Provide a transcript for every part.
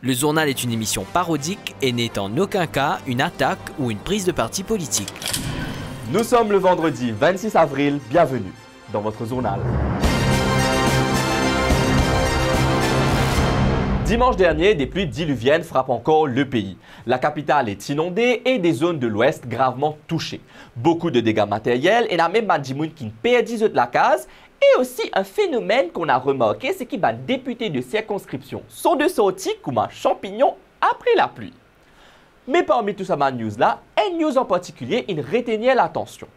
Le journal est une émission parodique et n'est en aucun cas une attaque ou une prise de parti politique. Nous sommes le vendredi 26 avril, bienvenue dans votre journal. Dimanche dernier, des pluies diluviennes frappent encore le pays. La capitale est inondée et des zones de l'ouest gravement touchées. Beaucoup de dégâts matériels et la même Mandjimoun qui perdit de la case. Et aussi un phénomène qu'on a remarqué, c'est qu'il va députés de circonscription sont de sortie comme un champignon après la pluie. Mais parmi tout ça, news là, une news en particulier, il retenait l'attention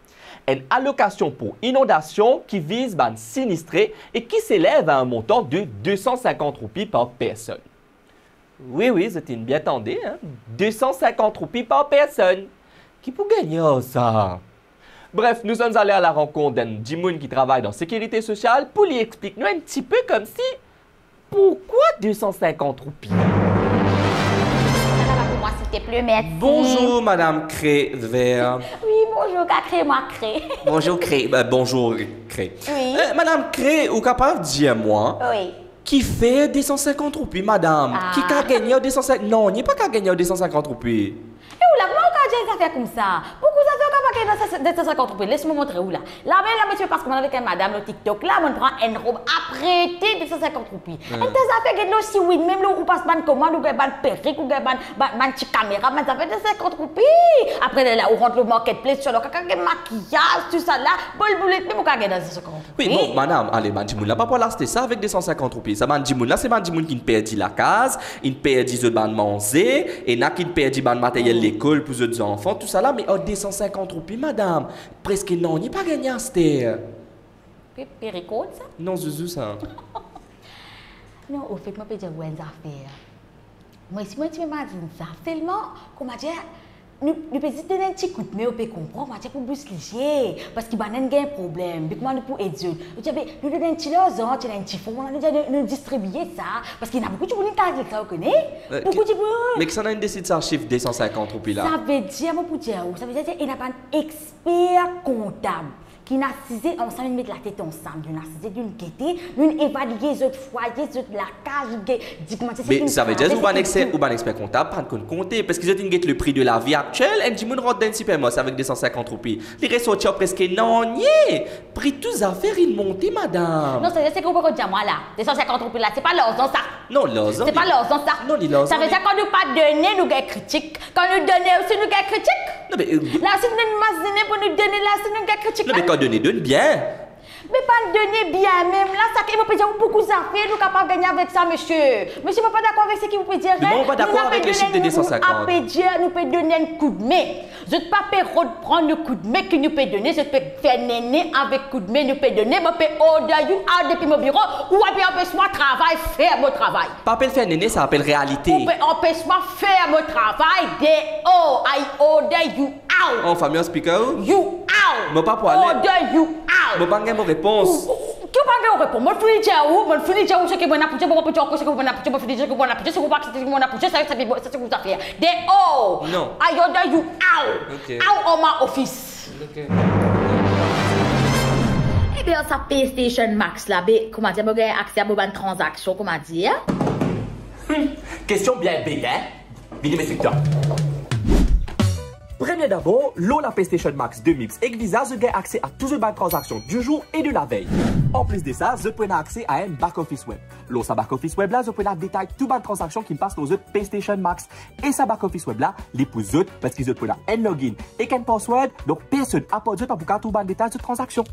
une allocation pour inondation qui vise ban sinistrés et qui s'élève à un montant de 250 roupies par personne. Oui, oui, c'était une bien tendue, hein? 250 roupies par personne. Qui peut gagner ça? Bref, nous sommes allés à la rencontre d'un Jimoun qui travaille dans sécurité sociale pour lui expliquer un petit peu comme si pourquoi 250 roupies? Bonjour, Madame Cré Vert. Oui, bonjour, Cré, moi Cré? bonjour, Cré. Ben, bonjour, Cré. Oui. Euh, madame Cré, vous capable de dire moi Oui. qui fait 250 roupies, madame? Ah. Qui a gagné 250 Non, il n'y a pas qu'à gagner 250 roupies. Et où là, comment on a ça fait comme ça? Dans 250 roupies Laisse-moi montrer où là. Là, mais là, monsieur, parce que moi avec une madame le TikTok, là, on prend une robe apprêtée de 250 roupies. Et fait que là aussi, oui, même là, on passe ban commande, ou ban perruque, ou ban petite caméra, mais ça fait 250 roupies. Après, là, on rentre le marketplace sur le caca, maquillage, tout ça là, bol boulette, mais gagne dans 250 roupies. Oui, bon, madame, allez, Mandimoun, là, pas pour l'acheter ça avec 250 roupies. Ça, Mandimoun, là, c'est Mandimoun qui perdit la case, il perdit the ban manger, et n'a qui perdit ban matériel l'école pour les enfants, tout ça là, mais oh, 250 roupies, madame. Presque non, il n'y a pas gagné à cette Puis, péricode, ça Non, Zuzu, ça. Non, au fait, moi, je peux dire ouais, affaires. Moi, si moi, tu m'as dit ça, tellement, comment dire, nous, nous pouvons donner un petit coup de main, on peut comprendre, moi, pour plus léger, parce qu'il y a un problème, puis comment nous pour aider. Nous nous donnons un petit losange, un petit fond, nous devons nous distribuer ça, parce qu'il y a beaucoup de gens qui ont ça, vous connaissez? Euh, Beaucoup qui- de gens. Mais que ça n'a décidé de ça chiffre 250 roupies là. Ça veut dire, moi, pour dire, où? ça veut dire qu'il n'y a pas un expert comptable qui n'a cisé ensemble, mettre la tête ensemble, qui n'a cisé d'une gaieté, d'une évaluer les autres foyers, les autres la case, dit comment c'est Mais ça veut dire que que ou un expert comptable, pas de compter. Parce qu'ils ont dit le prix de la vie actuelle, et du monde rentre dans un supermarché avec 250 roupies. Les restes sortir presque non, niais. Prix tous affaires, il monte, madame. Non, c'est qu'on peut dire moi là. 250 roupies là, c'est pas l'argent ça. Non, là, C'est pas l'argent ça. Non, l'argent, Ça veut dire qu'on nous pas donner, nous gagne critique. Quand nous donner aussi, nous gagne critique. Euh, Là, si nous nous pour nous donner là, si nous critique. non, mais quand donner, donne bien. Mais pas nous donner bien même là, ça vous peut dire beaucoup d'affaires, nous capables de gagner avec ça, monsieur. Monsieur, pas pas d'accord avec ce qui vous peut dire. On va Nous, d'accord on avec peut le chiffre de donner- 250. Nous, on peut peut donner un coup de main. Je ne pas peux prendre le coup de main que nous peut donner, je peux faire néné avec coup de main, nous peut donner, je peux order you out depuis mon bureau, ou puis empêche-moi travail, faire mon travail. Pas appelle faire néné, ça appelle réalité. Peut empêche-moi faire mon travail, des oh, I order you out. En famille, on speaker. You out. Mais pas pour aller. Order you out. Bon, pas de réponse. Moi, je suis déjà où? Moi, je suis déjà où? C'est que mon appuyer, mon appuyer, c'est que mon appuyer, mon c'est que mon appuyer, c'est que mon que mon appuyer, ça, ça, ça, ça, c'est que vous fait. Des oh. Non. I order you out. Out of my office. Eh bien, ça PlayStation Max là, ben, comment dire, j'ai accès à une transaction, comment dire? Question bien big, hein? Messikta. Premier d'abord, l'eau la PlayStation Max 2 Mix et Visa, je gagne accès à toutes les bonnes transactions du jour et de la veille. En plus de ça, je prends accès à un back-office web. L'eau sa back-office web là, je prends détail toutes les transactions qui passent aux autres PlayStation Max. Et sa back-office web là, les pour autres parce qu'ils ont un login et qu'un password, donc personne à part d'autres pour garder tout les détails de transactions.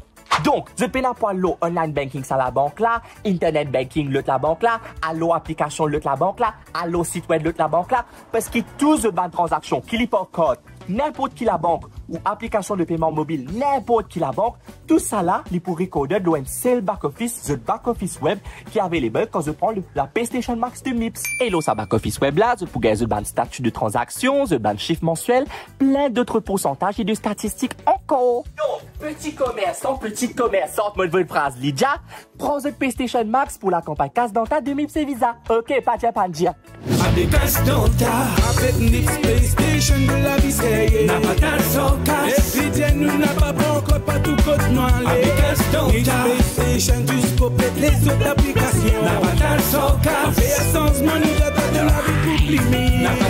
Donc, je peux pas l'eau online banking ça la banque là, internet banking l'autre la banque là, allo application l'autre la banque là, allo site web l'autre la banque là, parce que tous les bonnes transactions qui livrent code, n'importe qui la banque ou application de paiement mobile, n'importe qui la banque, tout ça là, il pour recorder dans un seul back office, the back office web qui est available quand je prends la PlayStation Max de MIPS. Et là, sa back office web là, je peux gagner le statut de transaction, le ban chiffre mensuel, plein d'autres pourcentages et de statistiques encore. Yo, petit commerçant, petite commerçante, moi je phrase Lydia, prends le PlayStation Max pour la campagne casse denta de MIPS et Visa. Ok, pas de pas de dire. Avec casse denta Avec Nix PlayStation de la vie seye N'a pas casse sans casse Et puis tiens nous n'a pas bon encore pas tout côte noir Avec casse denta Nix PlayStation juste complète les autres applications N'a pas sans casse Fait à sens man nous de la vie sublimer. N'a pas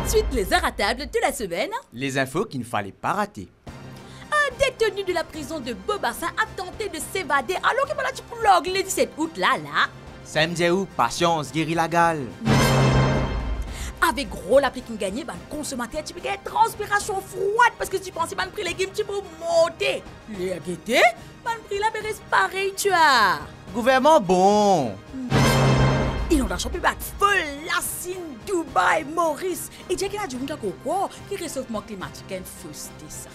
de suite, les heures à table de la semaine. Les infos qu'il ne fallait pas rater. Détenu de la prison de Beaubassin a tenté de s'évader alors qu'il m'a dit pour l'orgue le 17 août là, là. Où patience guérit la gale. Avec gros la qu'il gagnait, ben, le consommateur, tu peux transpiration froide parce que tu pensais, ben, le prix légumes, tu peux monter. Les guettés, ben, là, ben, reste pareil, tu as. Gouvernement bon. Inondation publique, feu, Lassine, Dubaï, Maurice. Et j'ai qu'il y a du monde quoi qui réchauffement climatique est frustré ça.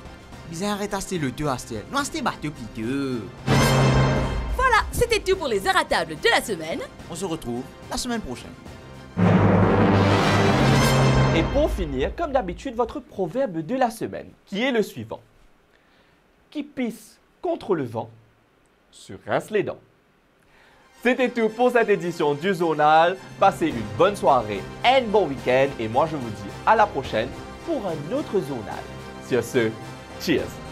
Bizarre arrête acheter le deux Astel. Non acheter bateau plutôt. Voilà, c'était tout pour les heures à table de la semaine. On se retrouve la semaine prochaine. Et pour finir, comme d'habitude, votre proverbe de la semaine, qui est le suivant. Qui pisse contre le vent se rince les dents. C'était tout pour cette édition du Zonal. Passez une bonne soirée et un bon week-end. Et moi, je vous dis à la prochaine pour un autre Zonal. Sur ce, cheers!